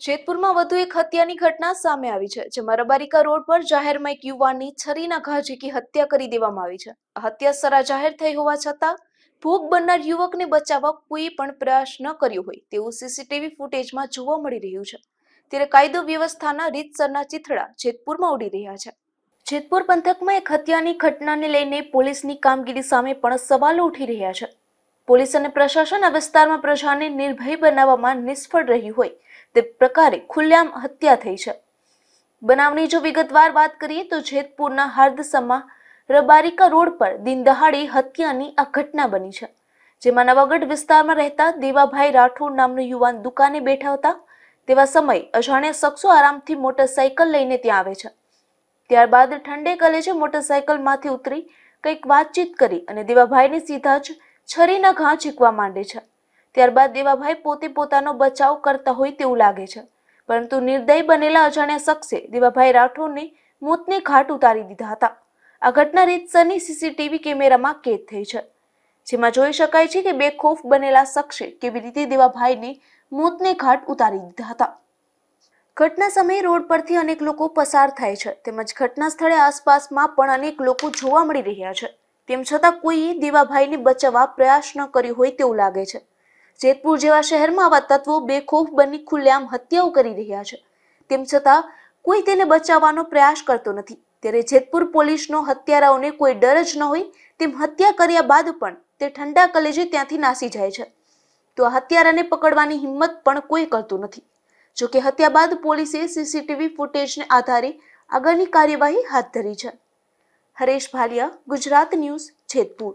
જેતપુરમાં વધુ એક હત્યાની ઘટના સામે આવી છે, જેમાં રબારિકા રોડ પર જાહેરમાં એક યુવાનની છરીના ઘા ઝીકી હત્યા કરી દેવામાં આવી છે. હત્યા સરા જાહેર થઈ હોવા છતાં, ભોગ બનનાર યુવકને બચાવવા કોઈ પણ પ્રયાસ ન કર્યો હોય તેવું સીસીટીવી ફૂટેજમાં જોવા મળી રહ્યું છે. ત્યારે કાયદો વ્યવસ્થાના રીતસરના ચિથડા જેતપુરમાં ઉડી રહ્યા છે. જેતપુર પંથકમાં એક હત્યાની ઘટનાને લઈને પોલીસની કામગીરી સામે પણ સવાલો ઉઠી રહ્યા છે. પોલીસ અને પ્રશાસન આ વિસ્તારમાં પ્રજાને નિર્ભય બનાવવામાં નિષ્ફળ રહ્યું હોય તે પ્રકારે ખુલ્લેઆમ હત્યા થઈ છે. બનાવની જો વિગતવાર વાત કરીએ તો જેતપુરના હાર્દસમાં રબારિકા રોડ પર દિન દહાડે હત્યાની આ ઘટના બની છે. જેમાં નવાગઢ વિસ્તારમાં રહેતા દેવાભાઈ રાઠોડ નામનો યુવાન દુકાને બેઠા હતા. તેવા સમય અજાણ્યા શખ્સો આરામથી મોટરસાયકલ લઈને ત્યાં આવે છે. ત્યારબાદ ઠંડે કલેજે મોટરસાયકલમાંથી ઉતરી કંઈક વાતચીત કરી અને દેવાભાઈને સીધા જ છરીના ઘા ઝીકવા માંડે છે. ત્યારબાદ દેવાભાઈ પોતે પોતાનો બચાવ કરતા હોય તેવું લાગે છે. પરંતુ નિર્દય બનેલા અજાણ્યા શખ્સે દેવાભાઈ રાઠોડને મોતને ઘાટ ઉતારી દીધા હતા. આ ઘટના રીતસરની સીસીટીવી કેમેરામાં કેદ થઈ છે. જેમાં જોઈ શકાય છે કે બેખોફ બનેલા શખ્સે કેવી રીતે દેવાભાઈને મોતને ઘાટ ઉતારી દીધા હતા. ઘટના સમયે રોડ પરથી અનેક લોકો પસાર થાય છે. તેમજ ઘટના સ્થળે આસપાસમાં પણ અનેક લોકો જોવા મળી રહ્યા છે. તેમ છતાં કોઈએ દેવાભાઈને બચાવવા પ્રયાસ ન કર્યો હોય તેવું લાગે છે. જેતપુર જેવા શહેરમાં આવા તત્વો બેખોફ બની ખુલ્લેઆમ હત્યાઓ કરી રહ્યા છે. તેમ છતાં, કોઈ તેને બચાવવાનો પ્રયાસ કરતો નથી. ત્યારે જેતપુર પોલીસનો હત્યારાઓને કોઈ ડર જ ન હોય, તેમ હત્યા કર્યા બાદ પણ તે ઠંડા કલેજે ત્યાંથી નાસી જાય છે. તો આ હત્યારાને પકડવાની હિંમત પણ કોઈ કરતું નથી. જોકે હત્યા બાદ પોલીસે સીસીટીવી ફૂટેજને આધારે આગળની કાર્યવાહી હાથ ધરી છે. હરેશ ભાલિયા, ગુજરાત ન્યૂઝ, જેતપુર.